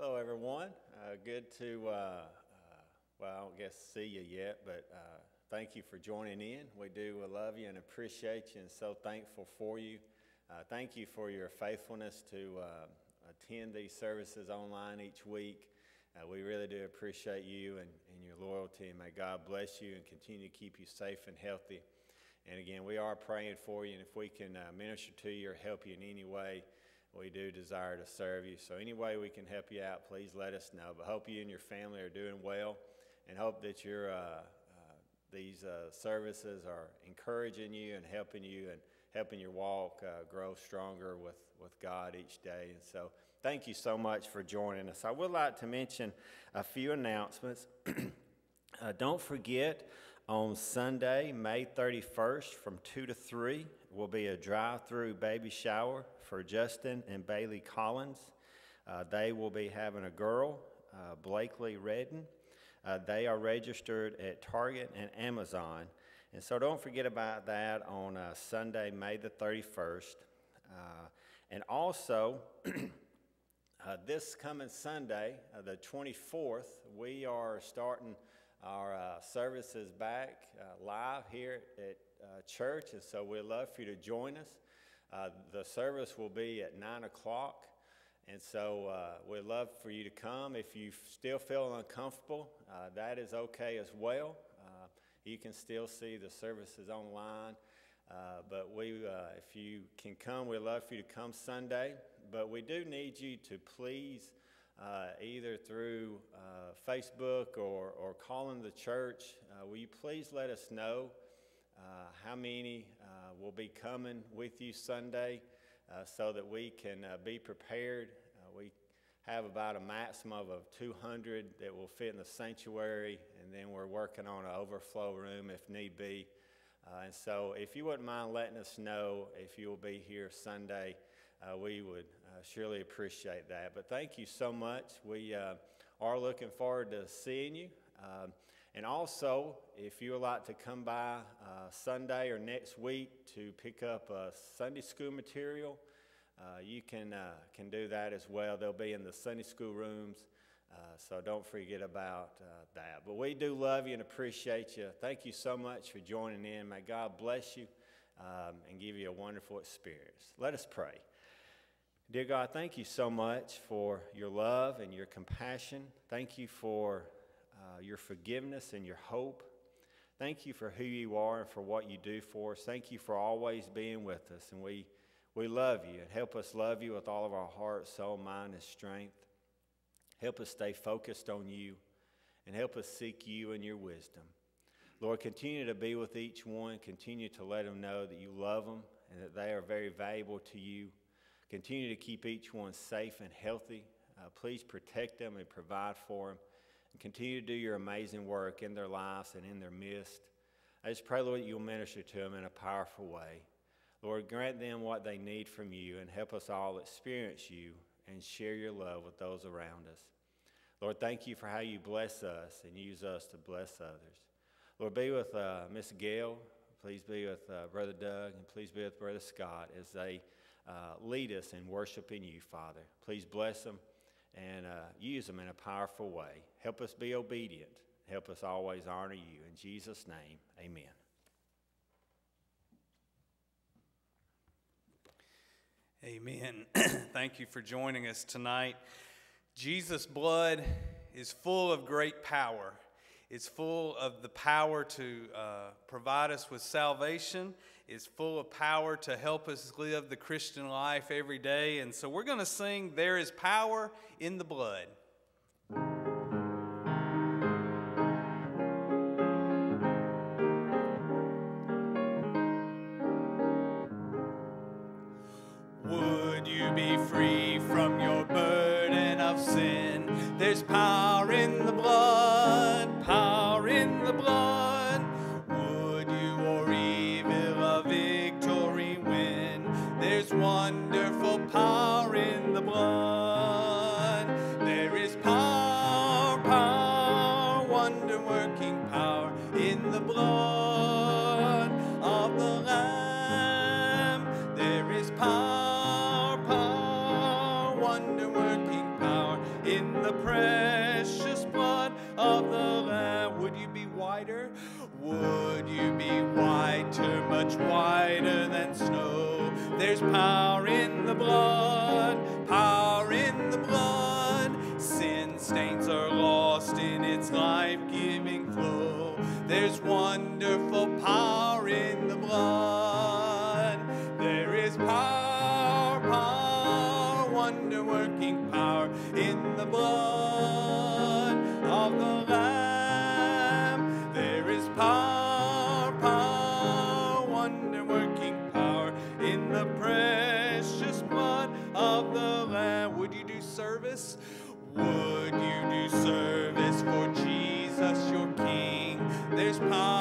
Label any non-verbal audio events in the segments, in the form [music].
Hello, everyone. Uh, good to, uh, uh, well, I don't guess see you yet, but uh, thank you for joining in. We do love you and appreciate you and so thankful for you. Uh, thank you for your faithfulness to uh, attend these services online each week. We really do appreciate you and, and your loyalty, may God bless you and continue to keep you safe and healthy. And again, we are praying for you, and if we can minister to you or help you in any way, we do desire to serve you. So, any way we can help you out, please let us know. But hope you and your family are doing well, and hope that your uh, uh, these uh, services are encouraging you and helping you and helping your walk uh, grow stronger with, with God each day. And so, thank you so much for joining us. I would like to mention a few announcements. [clears throat] uh, don't forget, on Sunday, May 31st, from 2 to 3, will be a drive through baby shower for Justin and Bailey Collins. Uh, they will be having a girl, uh, Blakely Redden. Uh, they are registered at Target and Amazon. And so don't forget about that on uh, Sunday, May the 31st. Uh, and also, [clears throat] uh, this coming Sunday, the 24th, we are starting our services back live here at church. And so we'd love for you to join us. the service will be at 9 o'clock. And so uh, we'd love for you to come. If you still feel uncomfortable, uh, that is okay as well. You can still see the services online. Uh, but we, uh, if you can come, we'd love for you to come Sunday. But we do need you to please, uh, either through uh, Facebook or, or calling the church, uh, will you please let us know uh, how many will be coming with you Sunday so that we can be prepared? we have about a maximum of 200 that will fit in the sanctuary, and then we're working on an overflow room if need be. Uh, and so, if you wouldn't mind letting us know if you will be here Sunday, uh, we would uh, surely appreciate that. But thank you so much. We uh, are looking forward to seeing you. Um, and also, if you would like to come by uh, Sunday or next week to pick up Sunday school material, uh, you can, uh, can do that as well. They'll be in the Sunday school rooms, uh, so don't forget about uh, that. But we do love you and appreciate you. Thank you so much for joining in. May God bless you um, and give you a wonderful experience. Let us pray. Dear God, thank you so much for your love and your compassion. Thank you for uh, your forgiveness and your hope. Thank you for who you are and for what you do for us. Thank you for always being with us. And we we love you and help us love you with all of our heart, soul, mind, and strength. Help us stay focused on you and help us seek you and your wisdom. Lord, continue to be with each one. Continue to let them know that you love them and that they are very valuable to you. Continue to keep each one safe and healthy. Uh, please protect them and provide for them. Continue to do your amazing work in their lives and in their midst. I just pray, Lord, that you'll minister to them in a powerful way. Lord, grant them what they need from you and help us all experience you and share your love with those around us. Lord, thank you for how you bless us and use us to bless others. Lord, be with uh, Miss Gail. Please be with uh, Brother Doug and please be with Brother Scott as they uh, lead us in worshiping you, Father. Please bless them and uh, use them in a powerful way. Help us be obedient. Help us always honor you. In Jesus' name, amen. Amen. [clears throat] Thank you for joining us tonight. Jesus' blood is full of great power. It's full of the power to uh, provide us with salvation. It's full of power to help us live the Christian life every day. And so we're going to sing, There is Power in the Blood. Would you be free from your burden of sin? There's power power in the blood. There is power, power, wonder working power in the blood of the Lamb. There is power, power, wonder working power in the precious blood of the Lamb. Would you be wider? Would you be whiter? much whiter than snow? There's power in blood, power in the blood. Sin stains are lost in its life giving flow. Would you do service for Jesus your King? There's power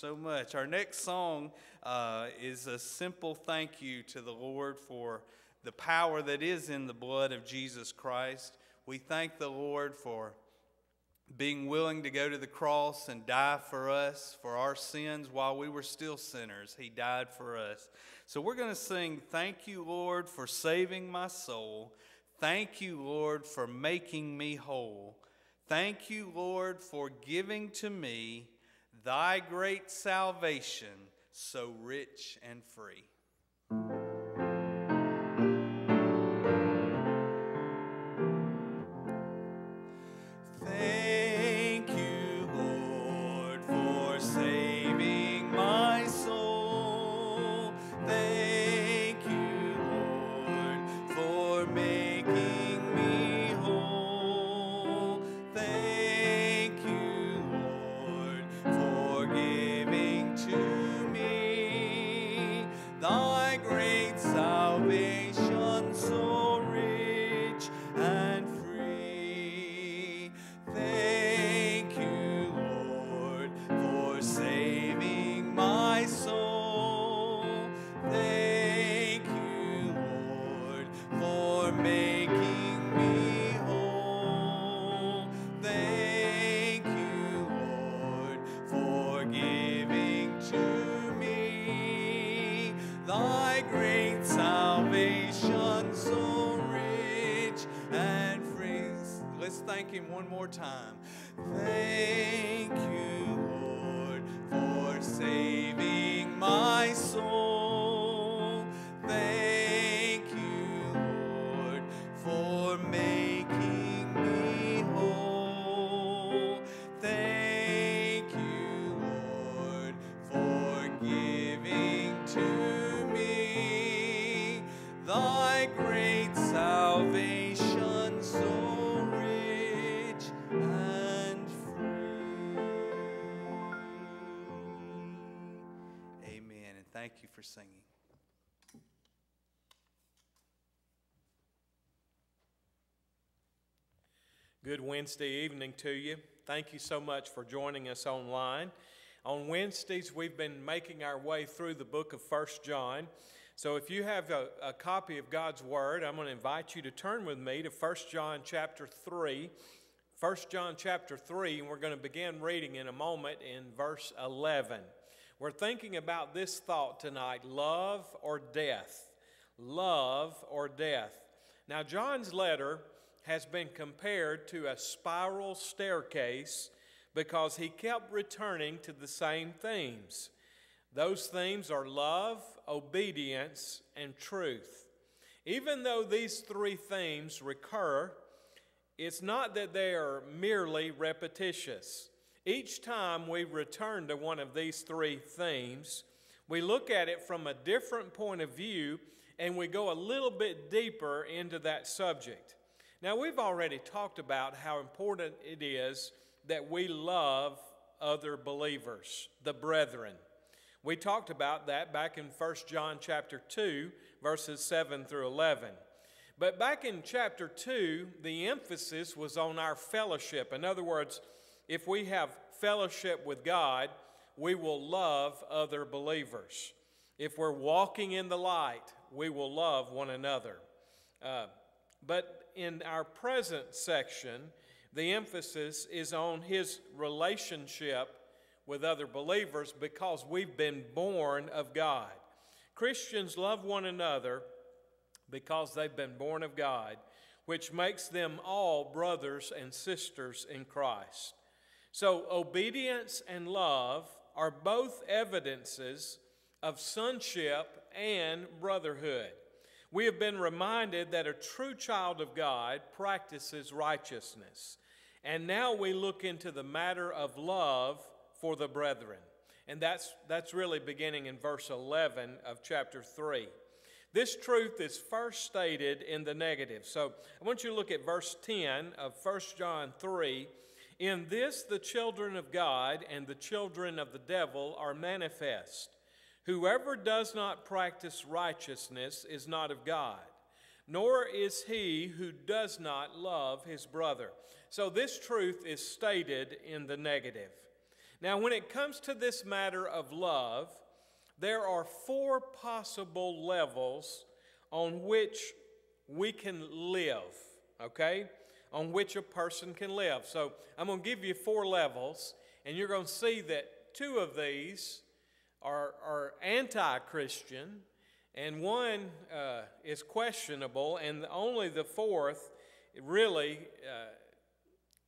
so much. Our next song uh, is a simple thank you to the Lord for the power that is in the blood of Jesus Christ. We thank the Lord for being willing to go to the cross and die for us, for our sins while we were still sinners. He died for us. So we're going to sing, Thank you, Lord, for saving my soul. Thank you, Lord, for making me whole. Thank you, Lord, for giving to me thy great salvation, so rich and free. Wednesday evening to you. Thank you so much for joining us online. On Wednesdays, we've been making our way through the book of First John. So if you have a, a copy of God's Word, I'm going to invite you to turn with me to First John chapter 3. 1 John chapter 3, and we're going to begin reading in a moment in verse 11. We're thinking about this thought tonight love or death. Love or death. Now, John's letter has been compared to a spiral staircase because he kept returning to the same themes. Those themes are love, obedience, and truth. Even though these three themes recur, it's not that they are merely repetitious. Each time we return to one of these three themes, we look at it from a different point of view and we go a little bit deeper into that subject. Now, we've already talked about how important it is that we love other believers, the brethren. We talked about that back in 1 John chapter 2, verses 7 through 11. But back in chapter 2, the emphasis was on our fellowship. In other words, if we have fellowship with God, we will love other believers. If we're walking in the light, we will love one another. Uh, but in our present section, the emphasis is on his relationship with other believers because we've been born of God. Christians love one another because they've been born of God, which makes them all brothers and sisters in Christ. So, obedience and love are both evidences of sonship and brotherhood. We have been reminded that a true child of God practices righteousness. And now we look into the matter of love for the brethren. And that's, that's really beginning in verse 11 of chapter 3. This truth is first stated in the negative. So I want you to look at verse 10 of 1 John 3. In this, the children of God and the children of the devil are manifest. Whoever does not practice righteousness is not of God, nor is he who does not love his brother. So this truth is stated in the negative. Now, when it comes to this matter of love, there are four possible levels on which we can live, okay? On which a person can live. So I'm going to give you four levels, and you're going to see that two of these are, are anti Christian, and one uh, is questionable, and only the fourth really uh,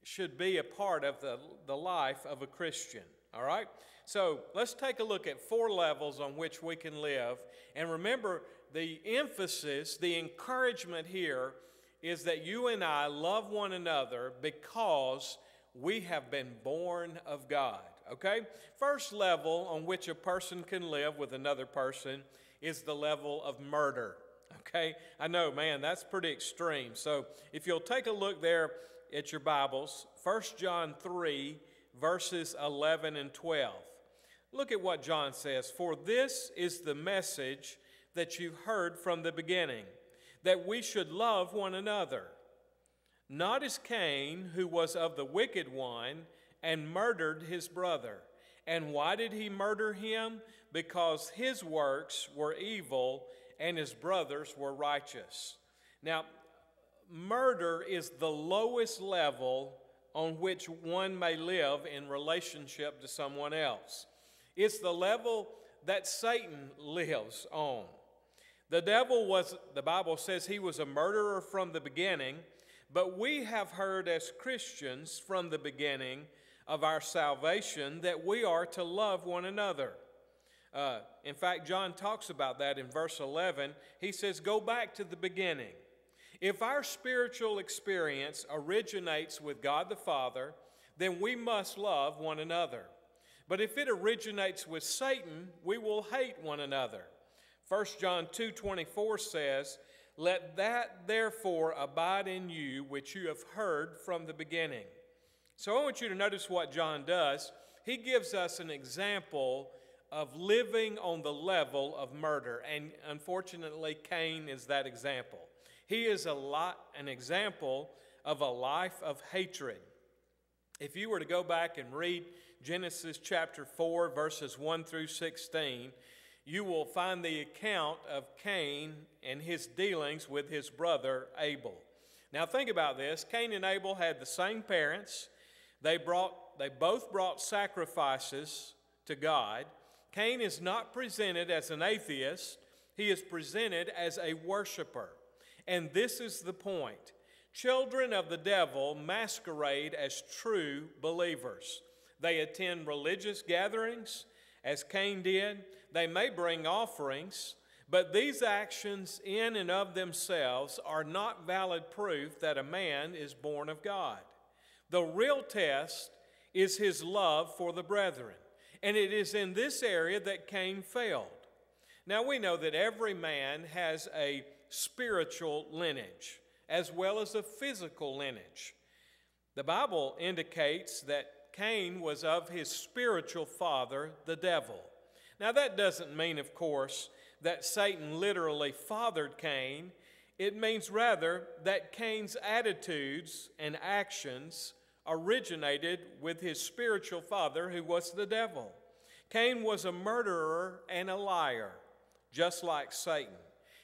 should be a part of the, the life of a Christian. All right? So let's take a look at four levels on which we can live. And remember, the emphasis, the encouragement here is that you and I love one another because we have been born of God. Okay? First level on which a person can live with another person is the level of murder. Okay? I know, man, that's pretty extreme. So if you'll take a look there at your Bibles, 1 John 3, verses 11 and 12. Look at what John says For this is the message that you heard from the beginning, that we should love one another. Not as Cain, who was of the wicked one and murdered his brother. And why did he murder him? Because his works were evil and his brothers were righteous. Now, murder is the lowest level on which one may live in relationship to someone else. It's the level that Satan lives on. The devil was, the Bible says he was a murderer from the beginning, but we have heard as Christians from the beginning of our salvation that we are to love one another. Uh, in fact, John talks about that in verse 11. He says, Go back to the beginning. If our spiritual experience originates with God the Father, then we must love one another. But if it originates with Satan, we will hate one another. 1 John 2:24 says, "Let that therefore abide in you which you have heard from the beginning." So I want you to notice what John does. He gives us an example of living on the level of murder, and unfortunately, Cain is that example. He is a lot an example of a life of hatred. If you were to go back and read Genesis chapter 4, verses 1 through 16, you will find the account of Cain and his dealings with his brother Abel. Now, think about this Cain and Abel had the same parents, they, brought, they both brought sacrifices to God. Cain is not presented as an atheist, he is presented as a worshiper. And this is the point children of the devil masquerade as true believers. They attend religious gatherings, as Cain did. They may bring offerings, but these actions, in and of themselves, are not valid proof that a man is born of God. The real test is his love for the brethren. And it is in this area that Cain failed. Now we know that every man has a spiritual lineage as well as a physical lineage. The Bible indicates that Cain was of his spiritual father, the devil. Now, that doesn't mean, of course, that Satan literally fathered Cain It means rather that Cain's attitudes and actions originated with his spiritual father, who was the devil. Cain was a murderer and a liar, just like Satan.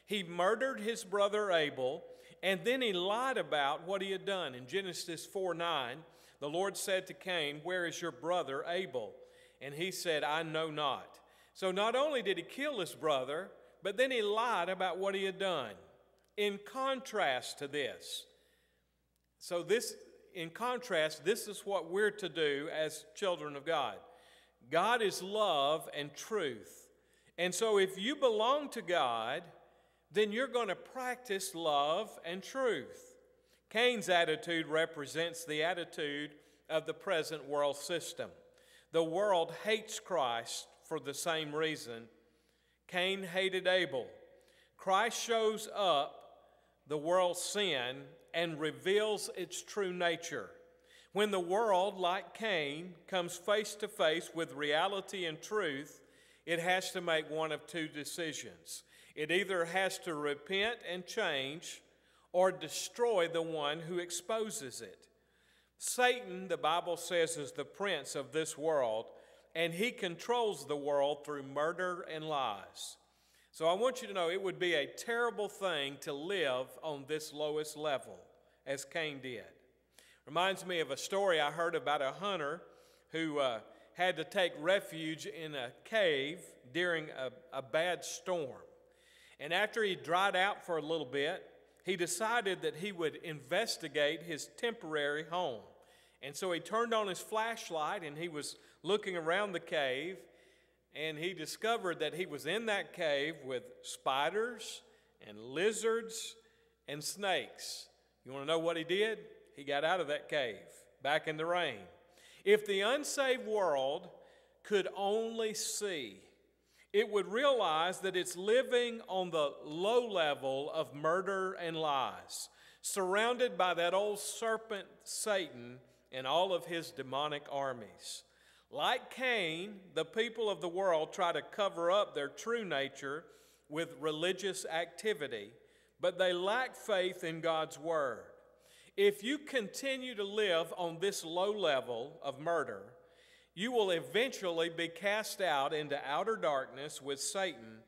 He murdered his brother Abel, and then he lied about what he had done. In Genesis 4 9, the Lord said to Cain, Where is your brother Abel? And he said, I know not. So not only did he kill his brother, but then he lied about what he had done. In contrast to this, so this, in contrast, this is what we're to do as children of God. God is love and truth. And so if you belong to God, then you're going to practice love and truth. Cain's attitude represents the attitude of the present world system. The world hates Christ for the same reason. Cain hated Abel. Christ shows up the world's sin and reveals its true nature. When the world, like Cain, comes face to face with reality and truth, it has to make one of two decisions. It either has to repent and change or destroy the one who exposes it. Satan, the Bible says, is the prince of this world, and he controls the world through murder and lies. So I want you to know it would be a terrible thing to live on this lowest level, as Cain did. Reminds me of a story I heard about a hunter who uh, had to take refuge in a cave during a, a bad storm. And after he dried out for a little bit, he decided that he would investigate his temporary home. And so he turned on his flashlight and he was looking around the cave and he discovered that he was in that cave with spiders and lizards and snakes. You want to know what he did? He got out of that cave back in the rain. If the unsaved world could only see it would realize that it's living on the low level of murder and lies, surrounded by that old serpent Satan and all of his demonic armies. Like Cain, the people of the world try to cover up their true nature with religious activity, but they lack faith in God's Word. If you continue to live on this low level of murder, you will eventually be cast out into outer darkness with Satan,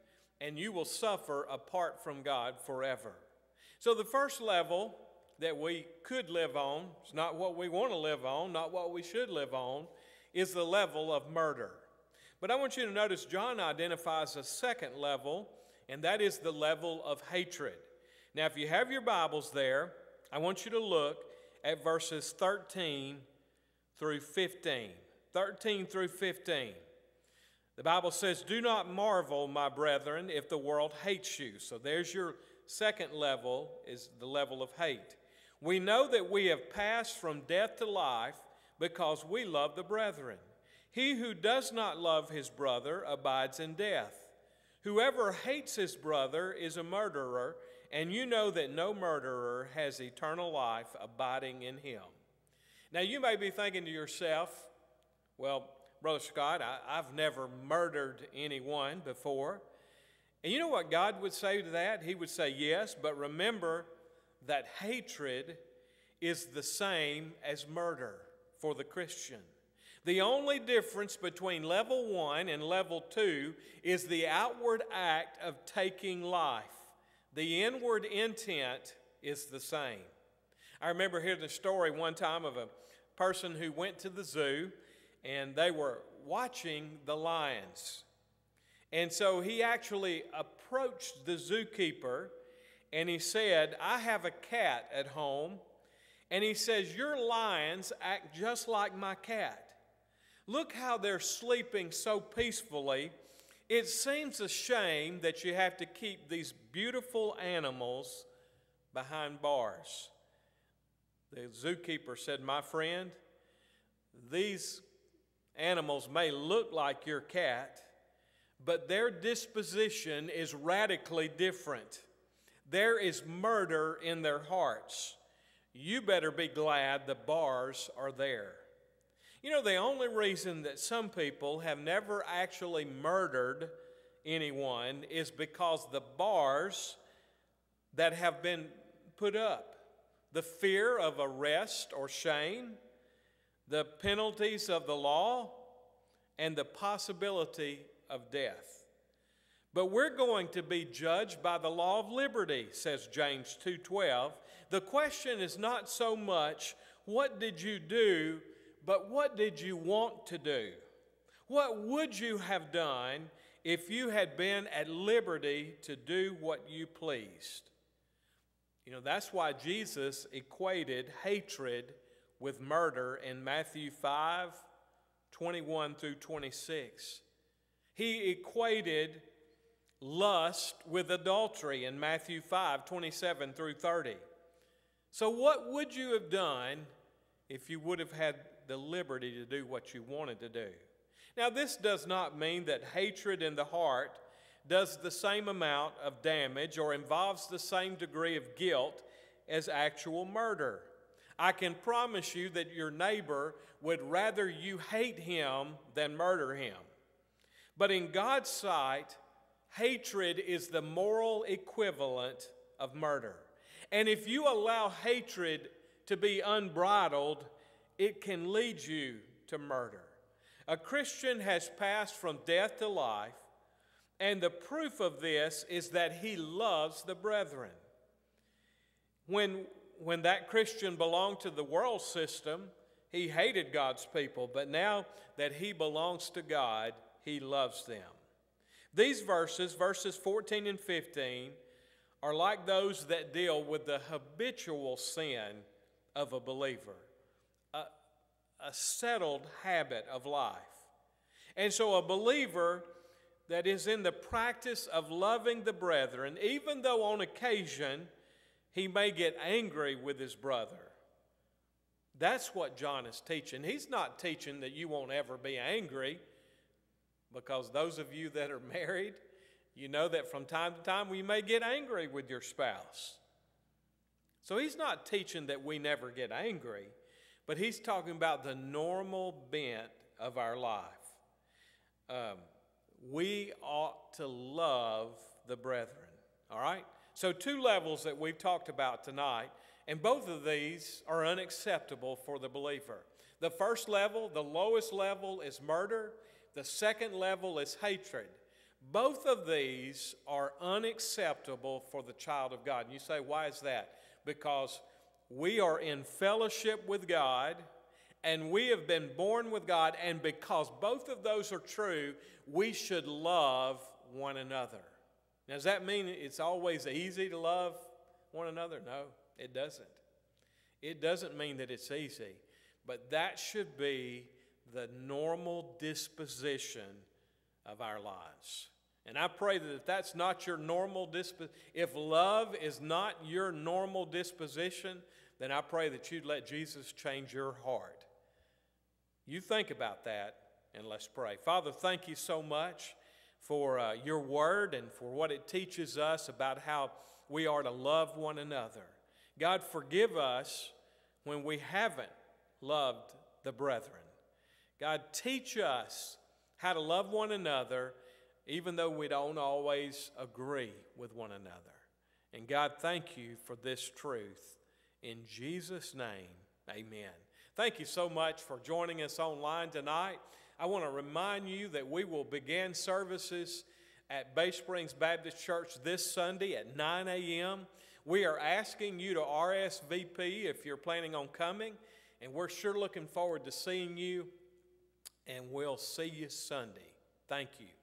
and you will suffer apart from God forever. So, the first level that we could live on, it's not what we want to live on, not what we should live on, is the level of murder. But I want you to notice John identifies a second level, and that is the level of hatred. Now, if you have your Bibles there, I want you to look at verses 13 through 15. 13 through 15. The Bible says, Do not marvel, my brethren, if the world hates you. So there's your second level, is the level of hate. We know that we have passed from death to life because we love the brethren. He who does not love his brother abides in death. Whoever hates his brother is a murderer, and you know that no murderer has eternal life abiding in him. Now, you may be thinking to yourself, well, Brother Scott, I, I've never murdered anyone before. And you know what God would say to that? He would say, Yes, but remember that hatred is the same as murder for the Christian. The only difference between level one and level two is the outward act of taking life. The inward intent is the same. I remember hearing a story one time of a person who went to the zoo and they were watching the lions. And so he actually approached the zookeeper and he said, I have a cat at home. And he says, Your lions act just like my cat. Look how they're sleeping so peacefully. It seems a shame that you have to keep these beautiful animals behind bars. The zookeeper said, My friend, these animals may look like your cat, but their disposition is radically different. There is murder in their hearts. You better be glad the bars are there. You know, the only reason that some people have never actually murdered anyone is because the bars that have been put up the fear of arrest or shame, the penalties of the law, and the possibility of death. But we're going to be judged by the law of liberty, says James 2:12. The question is not so much what did you do, but what did you want to do? What would you have done if you had been at liberty to do what you pleased? You know, that's why Jesus equated hatred with murder in Matthew 5 21 through 26. He equated lust with adultery in Matthew 5 27 through 30. So, what would you have done if you would have had the liberty to do what you wanted to do? Now, this does not mean that hatred in the heart does the same amount of damage or involves the same degree of guilt as actual murder. I can promise you that your neighbor would rather you hate him than murder him. But in God's sight, hatred is the moral equivalent of murder. And if you allow hatred to be unbridled, it can lead you to murder. A Christian has passed from death to life, and the proof of this is that he loves the brethren. When, when that Christian belonged to the world system, he hated God's people, but now that he belongs to God, he loves them. These verses, verses 14 and 15, are like those that deal with the habitual sin of a believer, a, a settled habit of life. And so, a believer that is in the practice of loving the brethren, even though on occasion he may get angry with his brother. That's what John is teaching. He's not teaching that you won't ever be angry, because those of you that are [laughs] married, you know that from time to time we may get angry with your spouse. So he's not teaching that we never get angry, but he's talking about the normal bent of our life. Um, we ought to love the brethren, all right? So, two levels that we've talked about tonight, and both of these are unacceptable for the believer. The first level, the lowest level, is murder, the second level is hatred. Both of these are unacceptable for the child of God. And you say, why is that? Because we are in fellowship with God and we have been born with God, and because both of those are true, we should love one another. Now, does that mean it's always easy to love one another? No, it doesn't. It doesn't mean that it's easy, but that should be the normal disposition of our lives. And I pray that if that's not your normal disposition, if love is not your normal disposition, then I pray that you'd let Jesus change your heart. You think about that and let's pray. Father, thank you so much for uh, your word and for what it teaches us about how we are to love one another. God, forgive us when we haven't loved the brethren. God, teach us how to love one another, even though we don't always agree with one another. And God, thank you for this truth. In Jesus' name, amen. Thank you so much for joining us online tonight. I want to remind you that we will begin services at Bay Springs Baptist Church this Sunday at 9 a.m. We are asking you to RSVP if you're planning on coming, and we're sure looking forward to seeing you and we'll see you Sunday. Thank you.